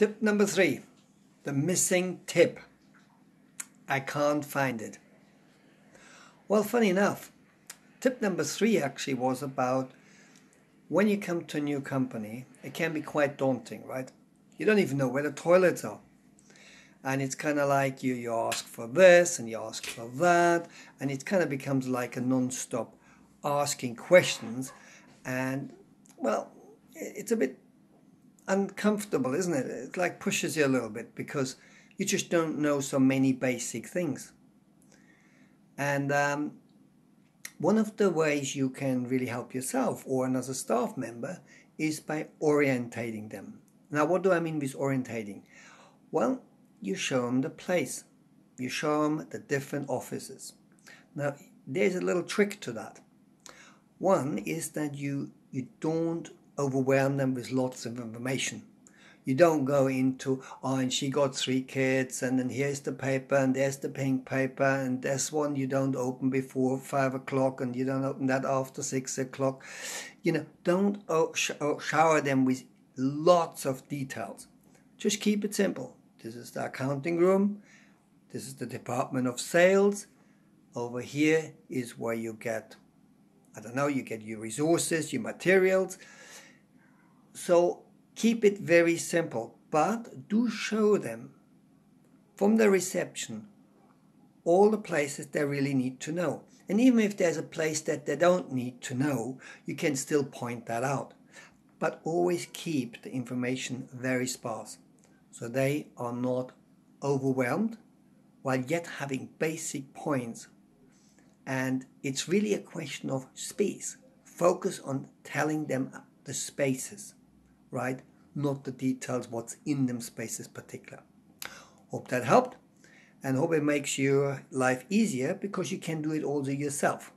Tip number three the missing tip. I can't find it. Well, funny enough, tip number three actually was about when you come to a new company, it can be quite daunting, right? You don't even know where the toilets are. And it's kind of like you, you ask for this and you ask for that, and it kind of becomes like a non stop asking questions. And, well, it's a bit uncomfortable, isn't it? It like pushes you a little bit because you just don't know so many basic things. And um, one of the ways you can really help yourself or another staff member is by orientating them. Now, what do I mean with orientating? Well, you show them the place, you show them the different offices. Now, there's a little trick to that. One is that you you don't overwhelm them with lots of information. You don't go into, oh, and she got three kids, and then here's the paper, and there's the pink paper, and this one you don't open before five o'clock, and you don't open that after six o'clock. You know, don't shower them with lots of details. Just keep it simple. This is the accounting room. This is the department of sales. Over here is where you get, I don't know, you get your resources, your materials. So keep it very simple, but do show them from the reception all the places they really need to know. And even if there's a place that they don't need to know, you can still point that out. But always keep the information very sparse so they are not overwhelmed while yet having basic points. And it's really a question of space. Focus on telling them the spaces right? Not the details, what's in them spaces particular. Hope that helped and hope it makes your life easier because you can do it also yourself.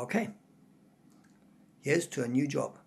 Okay, here's to a new job.